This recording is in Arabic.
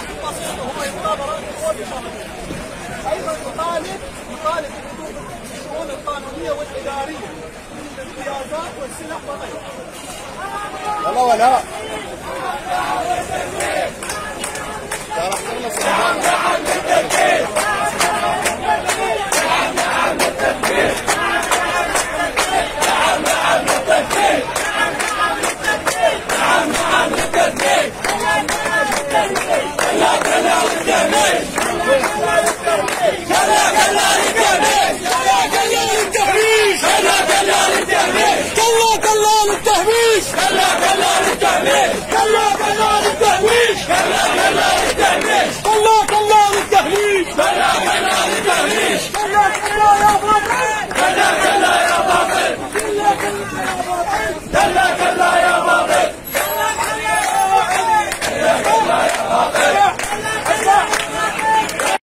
أيضا يطالب أيضا يطالب بحدود الشؤون القانونيه والاداريه الامتيازات والسلح وغيرها. والله ولا Dale.